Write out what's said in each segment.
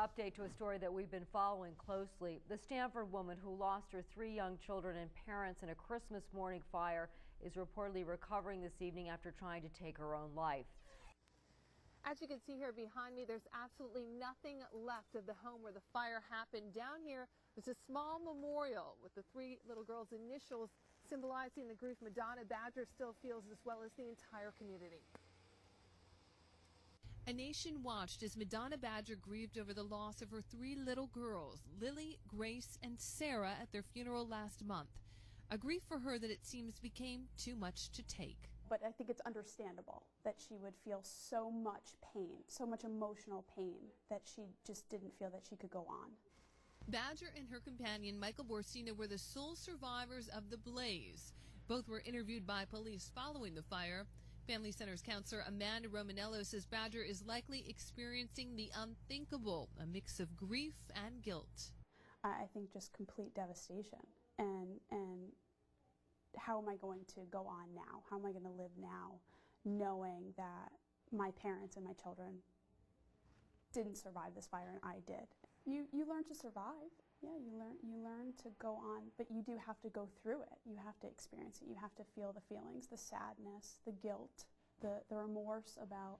update to a story that we've been following closely. The Stamford woman who lost her three young children and parents in a Christmas morning fire is reportedly recovering this evening after trying to take her own life. As you can see here behind me, there's absolutely nothing left of the home where the fire happened. Down here, there's a small memorial with the three little girls' initials symbolizing the grief Madonna Badger still feels as well as the entire community. A nation watched as Madonna Badger grieved over the loss of her three little girls, Lily, Grace, and Sarah, at their funeral last month. A grief for her that it seems became too much to take. But I think it's understandable that she would feel so much pain, so much emotional pain, that she just didn't feel that she could go on. Badger and her companion, Michael Borcina, were the sole survivors of the blaze. Both were interviewed by police following the fire. Family Center's counselor Amanda Romanello says Badger is likely experiencing the unthinkable, a mix of grief and guilt. I think just complete devastation. And, and how am I going to go on now? How am I going to live now knowing that my parents and my children didn't survive this fire and I did? You, you learn to survive. Yeah, you learn you learn to go on, but you do have to go through it. You have to experience it. You have to feel the feelings, the sadness, the guilt, the, the remorse about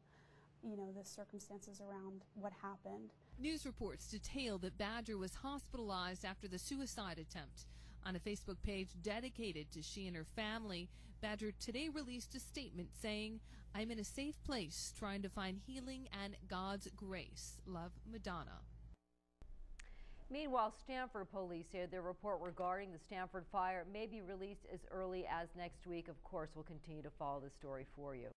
you know the circumstances around what happened. News reports detail that Badger was hospitalized after the suicide attempt. On a Facebook page dedicated to she and her family, Badger today released a statement saying, I'm in a safe place trying to find healing and God's grace. Love, Madonna. Meanwhile, Stamford police said their report regarding the Stamford fire may be released as early as next week. Of course, we'll continue to follow the story for you.